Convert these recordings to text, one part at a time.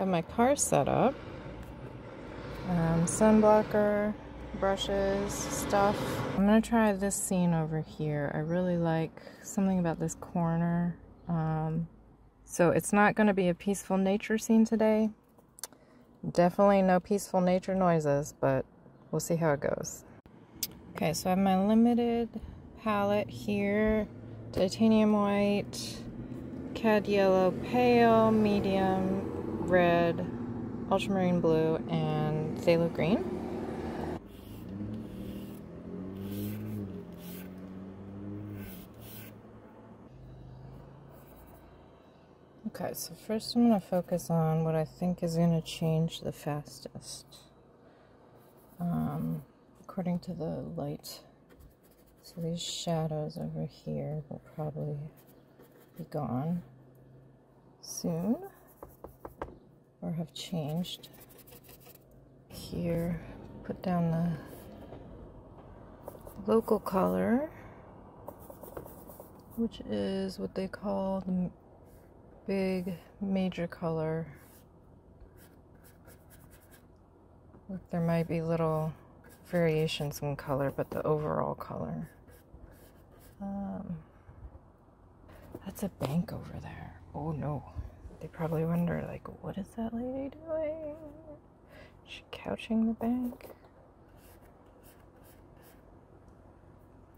have my car set up. Um, sunblocker, brushes, stuff. I'm gonna try this scene over here. I really like something about this corner. Um, so it's not gonna be a peaceful nature scene today. Definitely no peaceful nature noises, but we'll see how it goes. Okay, so I have my limited palette here. Titanium white, cad yellow, pale, medium, red, ultramarine blue, and phthalo green. Okay, so first I'm going to focus on what I think is going to change the fastest. Um, according to the light. So these shadows over here will probably be gone soon or have changed. Here, put down the local color, which is what they call the big major color. Look, There might be little variations in color, but the overall color. Um, that's a bank over there. Oh no. They probably wonder, like, what is that lady doing? Is she couching the bank?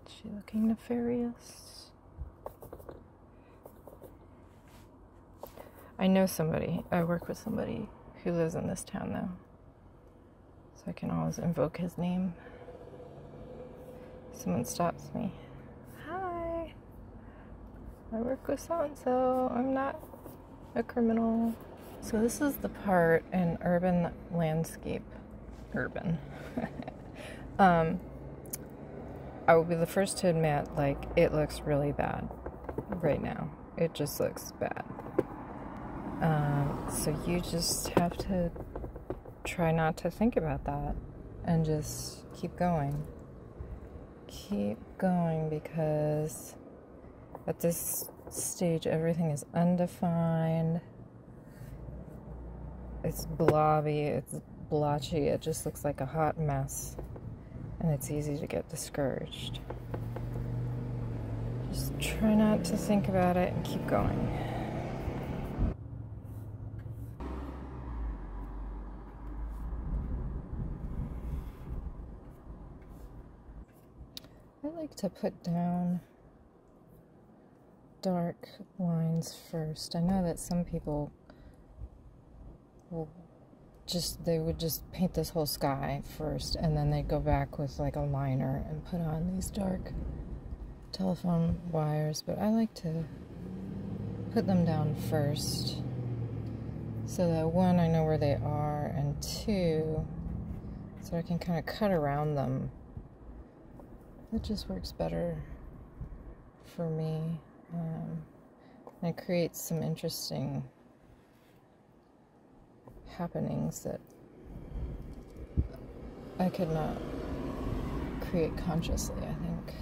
Is she looking nefarious? I know somebody. I work with somebody who lives in this town though. So I can always invoke his name. Someone stops me. Hi. I work with so and so. I'm not a criminal. So this is the part in urban landscape, urban. um, I will be the first to admit, like, it looks really bad right now. It just looks bad. Um, so you just have to try not to think about that and just keep going. Keep going because at this stage, everything is undefined. It's blobby, it's blotchy, it just looks like a hot mess. And it's easy to get discouraged. Just try not to think about it and keep going. I like to put down dark lines first. I know that some people will just they would just paint this whole sky first and then they go back with like a liner and put on these dark telephone wires, but I like to put them down first so that one I know where they are and two so I can kind of cut around them. It just works better for me. Um, and it creates some interesting happenings that I could not create consciously, I think.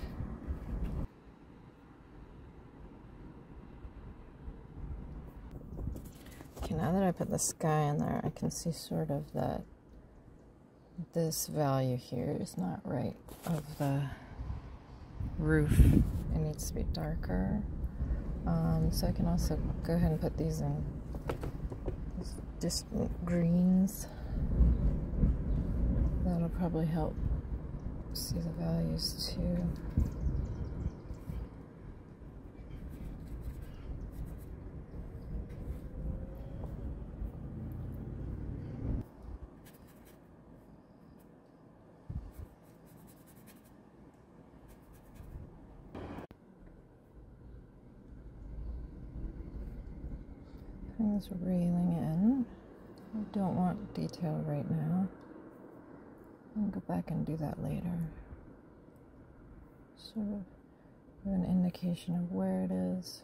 Okay, now that I put the sky in there, I can see sort of that this value here is not right of the roof. It needs to be darker. Um, so I can also go ahead and put these in distant greens. That'll probably help see the values too. Is in. I don't want detail right now. I'll go back and do that later. Sort of an indication of where it is.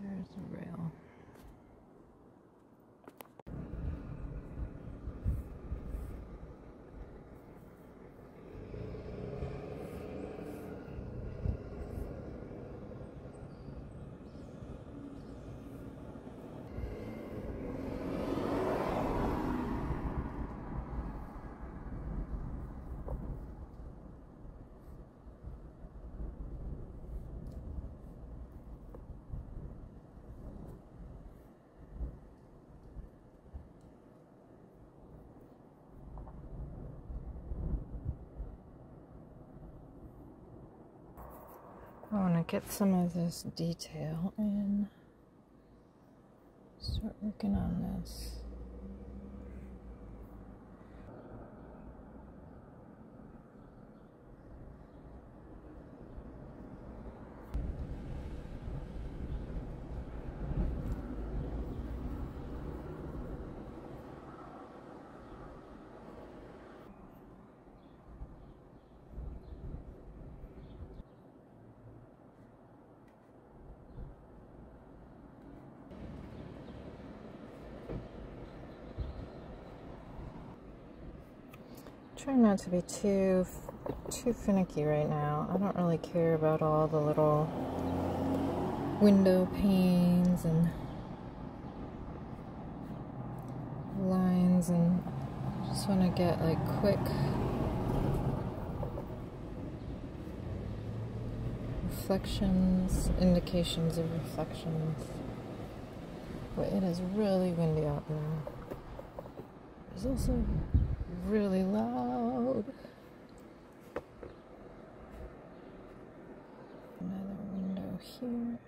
There's a rail. I want to get some of this detail in. Start working on this. Trying not to be too too finicky right now. I don't really care about all the little window panes and lines and just want to get like quick reflections, indications of reflections. But it is really windy out there. It's also really loud. Another window here.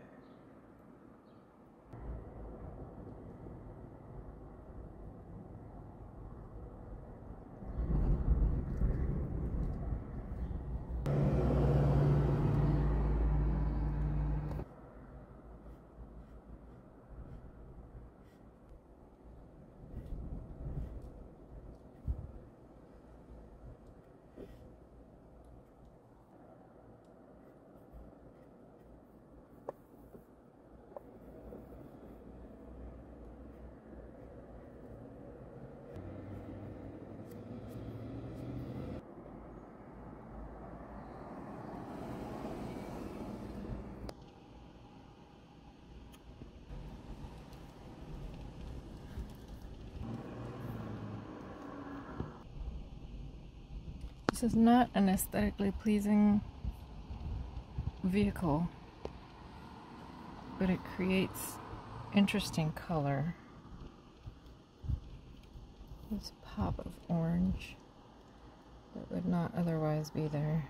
This is not an aesthetically pleasing vehicle, but it creates interesting color. This pop of orange that would not otherwise be there.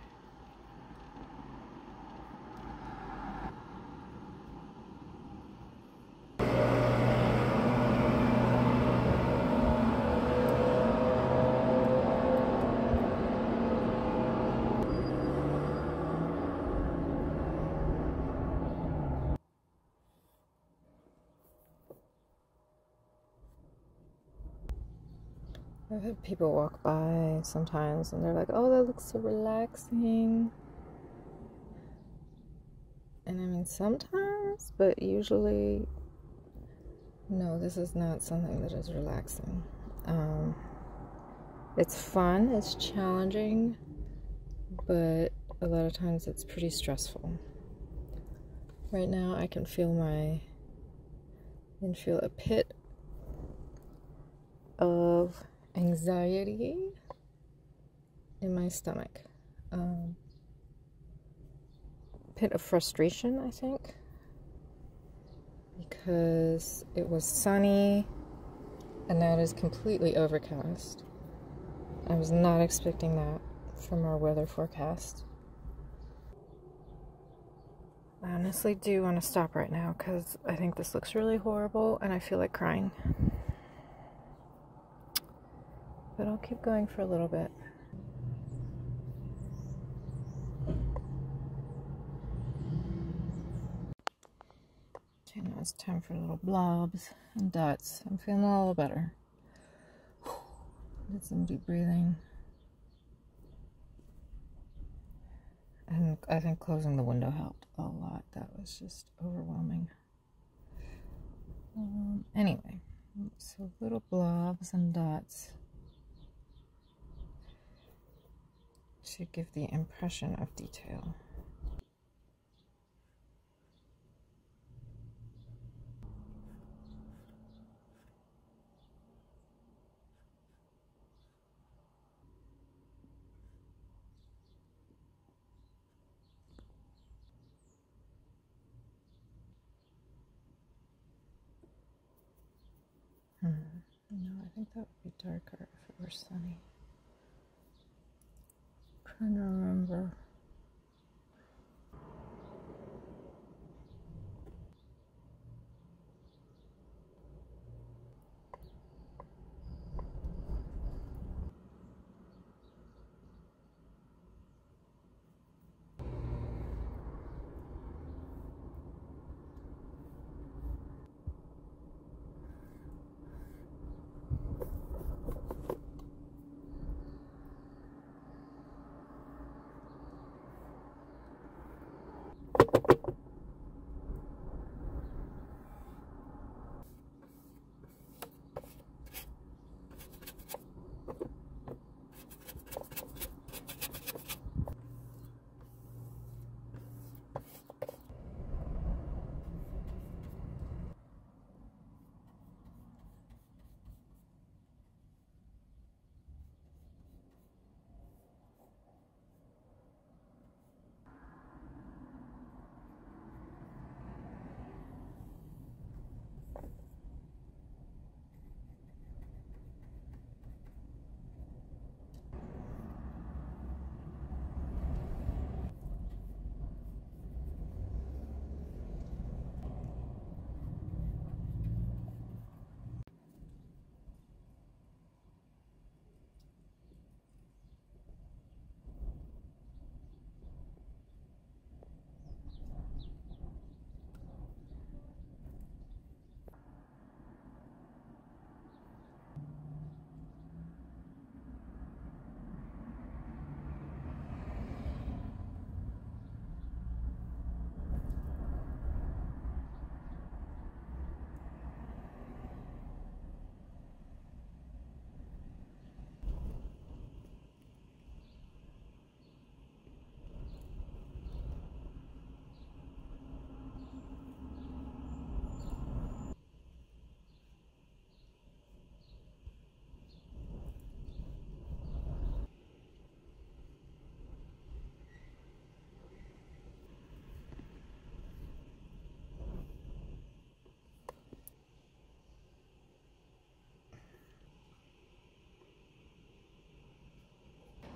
I've had people walk by sometimes and they're like, oh, that looks so relaxing. And I mean, sometimes, but usually, no, this is not something that is relaxing. Um, it's fun, it's challenging, but a lot of times it's pretty stressful. Right now, I can feel my, can feel a pit of anxiety in my stomach. Um, pit of frustration, I think, because it was sunny and now it is completely overcast. I was not expecting that from our weather forecast. I honestly do want to stop right now because I think this looks really horrible and I feel like crying but I'll keep going for a little bit. Okay, now it's time for little blobs and dots. I'm feeling a little better. Did some deep breathing. And I think closing the window helped a lot. That was just overwhelming. Um, anyway, so little blobs and dots. To give the impression of detail. Hmm. No, I think that would be darker if it were sunny trying to remember.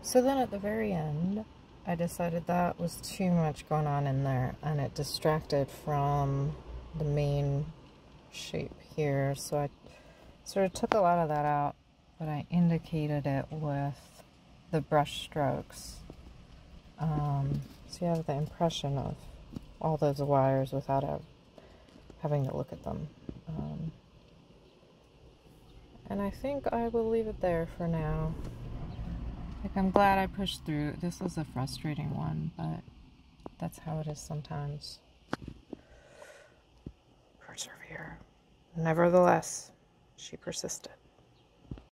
So then at the very end, I decided that was too much going on in there and it distracted from the main shape here. So I sort of took a lot of that out, but I indicated it with the brush strokes. Um, so you have the impression of all those wires without having to look at them. Um, and I think I will leave it there for now. Like, I'm glad I pushed through. This was a frustrating one, but that's how it is sometimes. Persevere. Nevertheless, she persisted.